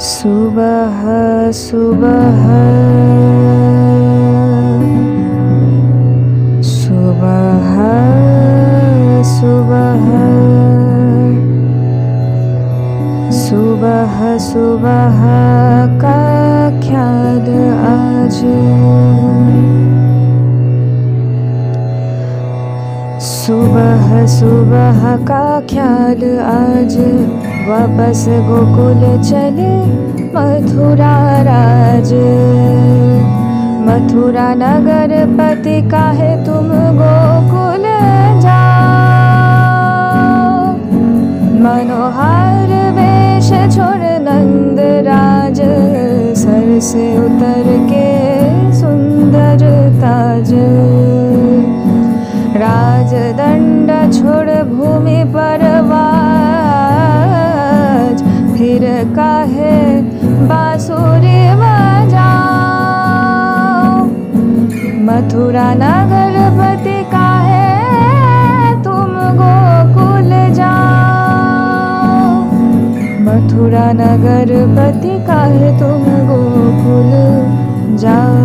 सुबह सुबह। सुबह सुबह। सुबह सुबह का ख्याल आज? सुबह सुबह का ख्याल आज? वापस गोकुल चले मथुरा राज। मथुरा नगर पति का है तुम गोकुल जाओ? मनोहर वेश छोड़ नंद राज सर से उतर के सुंदर ताज। राजदंड छोड़ भूमि पर मथुरा नगर पति काहे? तुम गोकुल जाओ। मथुरा नगर पति काहे? तुम गोकुल जाओ।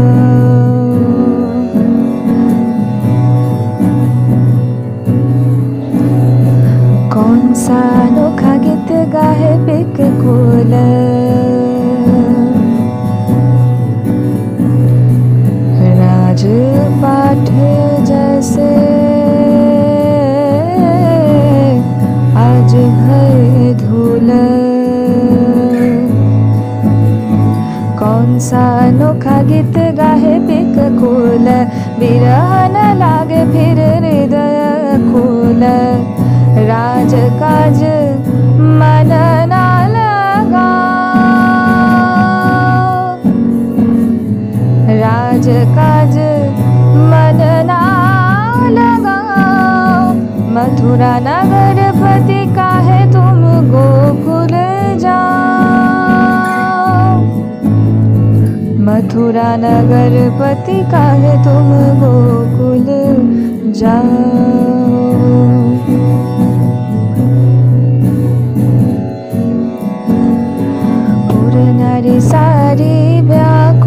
कौन सा अनोखा गीत गाए बिक खोल आज भय धूल। कौन सा अनोखा गीत गाहे बिक खोल बिरहन लागे फिर हृदय खोल राज काज मन ना लगा राज काज मथुरा नगर पति काहे तुम गोकुल जाओ? मथुरा नगर पति काहे तुम गोकुल जाओ? पुर नारी सारी ब्याह